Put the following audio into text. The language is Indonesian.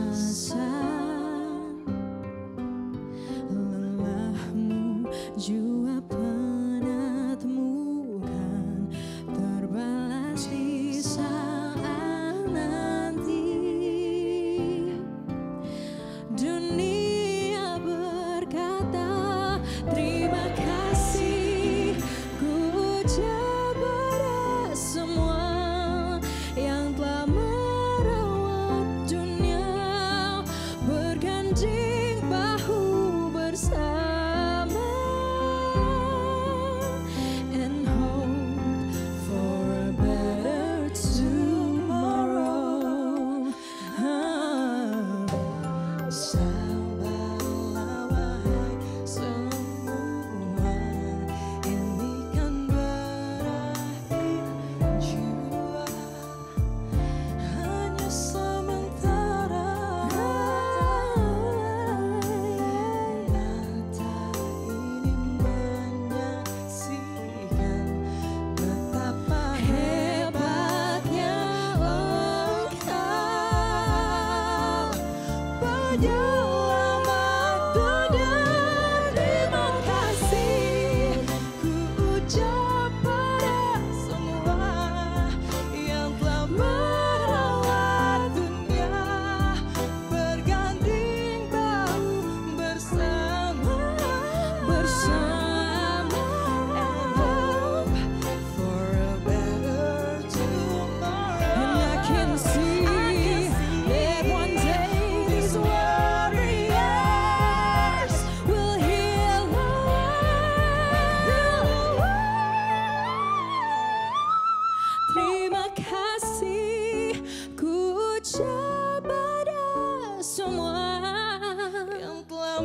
rasa lelahmu jua you. terima kasih. Ku ucap pada semua yang telah